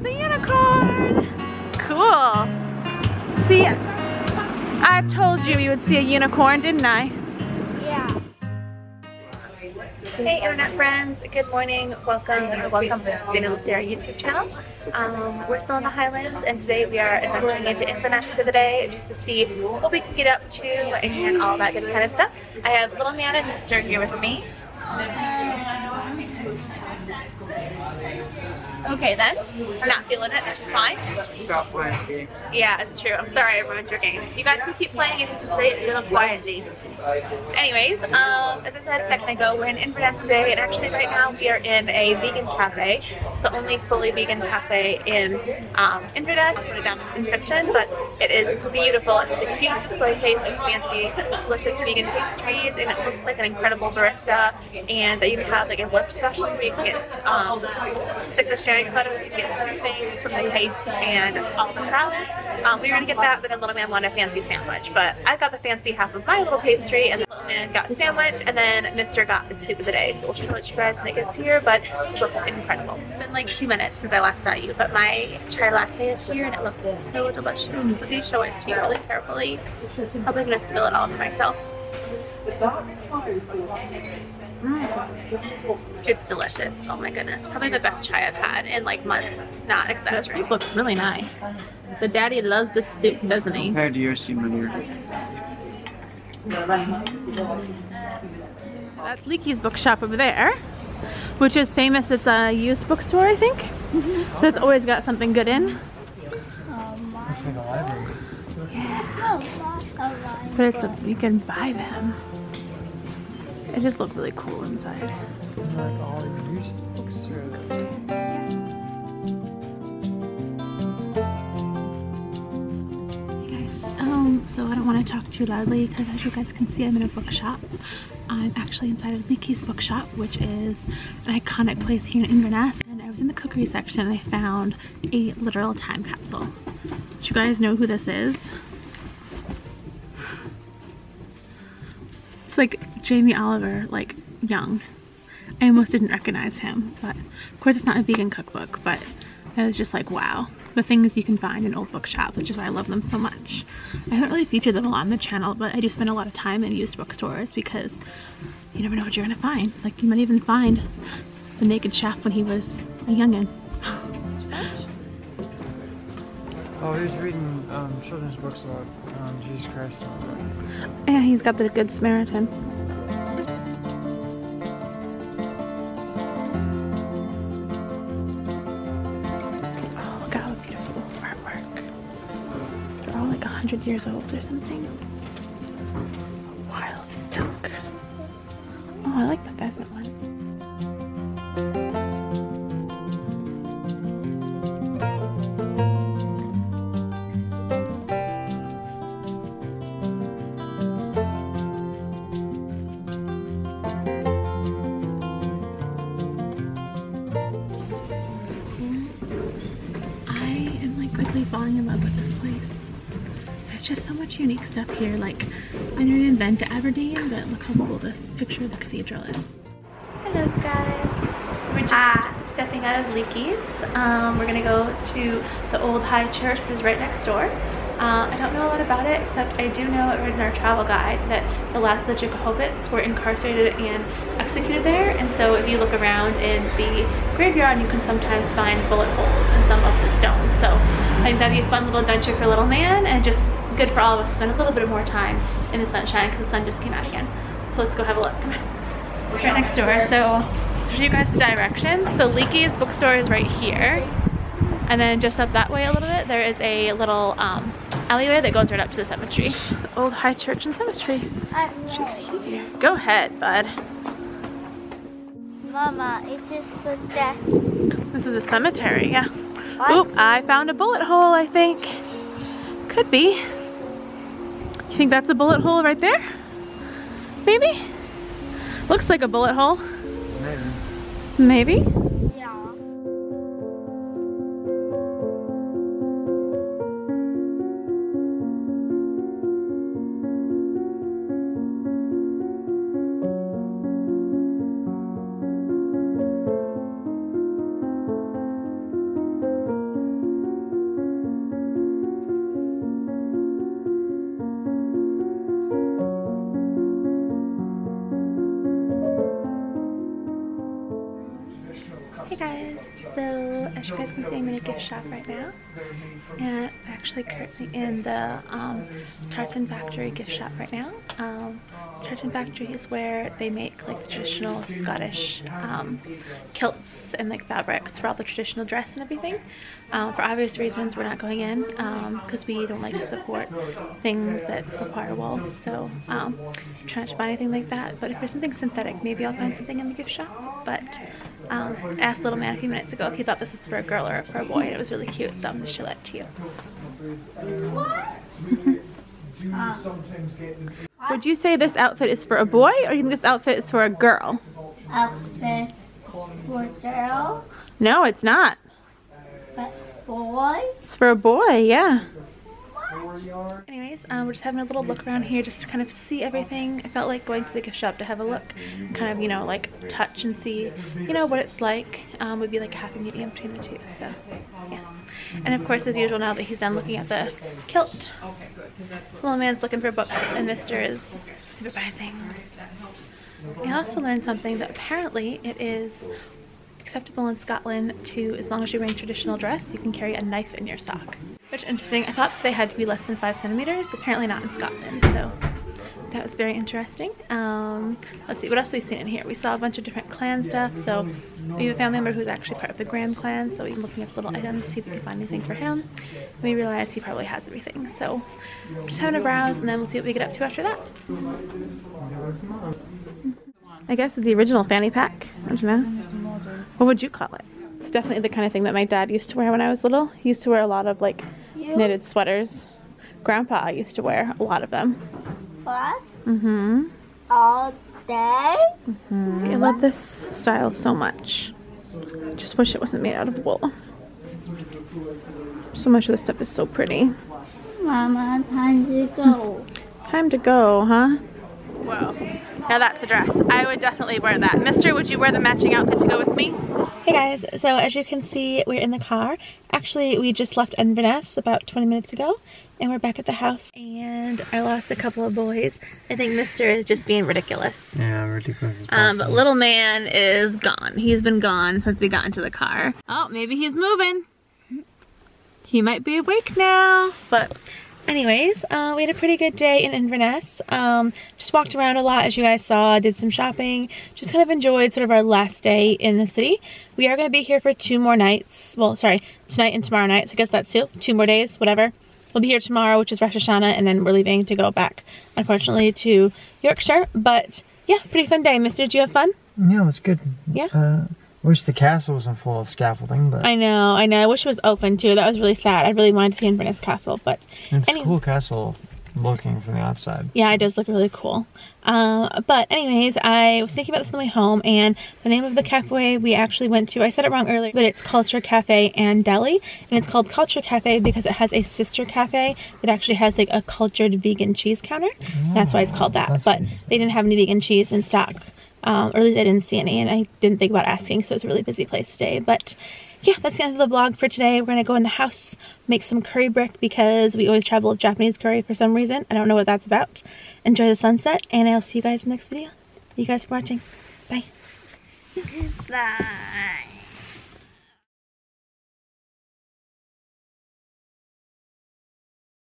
There's the unicorn. Cool. See, I told you we would see a unicorn, didn't I? Yeah. Hey internet friends, good morning, welcome welcome to Sustainable Sierra YouTube channel. Um, we're still in the Highlands and today we are adventuring into Inverness for the day just to see what we can get up to and all that good kind of stuff. I have little man and Mister here with me. Okay then, we're not feeling it, that's fine. Stop playing games. Yeah, it's true. I'm sorry I ruined your game. You guys can keep playing if you just say it a little quietly. Anyways, um, as I said a second ago, we're in Inverness today, and actually right now we are in a vegan cafe. It's the only fully vegan cafe in um, Inverness. I'll put it down in the description, but it is beautiful. It's a huge display case of fancy, delicious vegan pastries, and it looks like an incredible barista. And they even have like a whip special where you can get um, stick the cherry you can get two things from the case and all the salads. Um, we were gonna get that, but then little man wanted a fancy sandwich. But I got the fancy half of my little pastry, and the little man got a sandwich, and then Mr. got the soup of the day. So we'll show it to you guys when it gets here, but it looks incredible. It's been like two minutes since I last saw you, but my chai latte is here, and it looks so delicious. Let me show it to you really carefully. Probably gonna spill it all over myself. Mm. It's delicious. Oh my goodness. Probably the best chai I've had in like months. Not exaggerating. Looks really nice. The daddy loves this soup, doesn't he? Compared to your simulator. That's Leakey's bookshop over there, which is famous as a used bookstore, I think. That's always got something good in. It's like a library. Yeah. But it's a, you can buy them. It just looked really cool inside. Hey guys, um, so I don't want to talk too loudly because as you guys can see I'm in a bookshop. I'm actually inside of Leakey's bookshop which is an iconic place here in Inverness and I was in the cookery section and I found a literal time capsule. Do you guys know who this is? It's like Jamie Oliver, like young. I almost didn't recognize him, but of course it's not a vegan cookbook, but I was just like, wow, the things you can find in old bookshops, which is why I love them so much. I haven't really featured them a lot on the channel, but I do spend a lot of time in used bookstores because you never know what you're gonna find. Like you might even find the Naked Chef when he was a youngin. Oh, he was reading um, children's books about um, Jesus Christ. Yeah, he's got the Good Samaritan. Oh, look at all the beautiful artwork. They're all like 100 years old or something. Just so much unique stuff here. Like, I know you have been to Aberdeen, but look how cool this picture of the cathedral is. Hello guys. We're just stepping out of Leakey's. Um, we're gonna go to the old high church, which is right next door. Uh, I don't know a lot about it, except I do know it read in our travel guide that the last of the Jacobites were incarcerated and executed there. And so if you look around in the graveyard, you can sometimes find bullet holes in some of the stones. So I think that'd be a fun little adventure for little man and just good for all of us to spend a little bit more time in the sunshine because the sun just came out again. So let's go have a look. Come on. It's right next door. So to show you guys the directions. So Leakey's bookstore is right here. And then just up that way a little bit, there is a little um, alleyway that goes right up to the cemetery. The old High Church and Cemetery. She's here. Go ahead, bud. Mama, it is the death. This is a cemetery, yeah. What? Oop, I found a bullet hole, I think. Could be. You think that's a bullet hole right there? Maybe? Looks like a bullet hole. Maybe. Maybe? Hey guys, so as you guys can see I'm in a gift shop right now and I'm actually currently in the um, Tartan Factory gift shop right now. Um, Tartan Factory is where they make like the traditional Scottish um, kilts and like fabrics for all the traditional dress and everything. Um, for obvious reasons, we're not going in because um, we don't like to support things that require wool. So um, I'm trying not to buy anything like that. But if there's something synthetic, maybe I'll find something in the gift shop. But um, I asked little man a few minutes ago if he thought this was for a girl or for a boy, and it was really cute. So I'm gonna show that to you. Would you say this outfit is for a boy, or do you think this outfit is for a girl? Outfit for girl, No, it's not. but boy. It's for a boy, yeah. Anyways, um, we're just having a little look around here just to kind of see everything. I felt like going to the gift shop to have a look, kind of, you know, like touch and see, you know, what it's like. Um, would be like a medium between the two. So, yeah. And of course, as usual, now that he's done looking at the kilt, the little man's looking for books, and Mr. is supervising. I also learned something that apparently it is acceptable in Scotland to, as long as you're wearing traditional dress, you can carry a knife in your sock. Which interesting. I thought they had to be less than five centimeters. Apparently not in Scotland, so that was very interesting. Um, let's see, what else we seen in here? We saw a bunch of different clan stuff. So we have a family member who's actually part of the Graham clan, so we've been looking up little items, to see if we can find anything for him. And we realized he probably has everything. So just having a browse, and then we'll see what we get up to after that. I guess it's the original fanny pack. Don't know. What would you call it? It's definitely the kind of thing that my dad used to wear when I was little. He used to wear a lot of like You knitted sweaters. Grandpa used to wear a lot of them. what? Mm-hmm. All day? I love this style so much. I just wish it wasn't made out of wool. So much of this stuff is so pretty. Mama, time to go. Time to go, huh? Whoa. Now that's a dress. I would definitely wear that. Mister, would you wear the matching outfit to go with me? Hey guys, so as you can see, we're in the car. Actually, we just left Inverness about 20 minutes ago, and we're back at the house. And I lost a couple of boys. I think Mister is just being ridiculous. Yeah, ridiculous. as Um, but little man is gone. He's been gone since we got into the car. Oh, maybe he's moving. He might be awake now. But anyways, uh, we had a pretty good day in Inverness. Um, just walked around a lot as you guys saw, did some shopping, just kind of enjoyed sort of our last day in the city. We are going to be here for two more nights. Well, sorry, tonight and tomorrow night. So I guess that's two, two more days, whatever. We'll be here tomorrow, which is Rosh Hashanah, and then we're leaving to go back, unfortunately, to Yorkshire. But yeah, pretty fun day. Mister, did you have fun? Yeah, it was good. Yeah. Uh, wish the castle wasn't full of scaffolding, but I know, I know. I wish it was open too. That was really sad. I really wanted to see Inverness Castle, but it's a cool castle looking from the outside. yeah, it does look really cool. Uh, but anyways, I was thinking about this on the way home, and the name of the cafe we actually went to, I said it wrong earlier, but it's Culture Cafe and Deli, and it's called Culture Cafe because it has a sister cafe that actually has like a cultured vegan cheese counter. that's why it's called that. But nice. they didn't have any vegan cheese in stock. Um, or at least I didn't see any, and I didn't think about asking, so it's a really busy place today. But yeah, that's the end of the vlog for today. We're gonna go in the house, make some curry brick because we always travel with Japanese curry for some reason. I don't know what that's about. Enjoy the sunset, and I'll see you guys in the next video. Thank you guys for watching. Bye. Bye.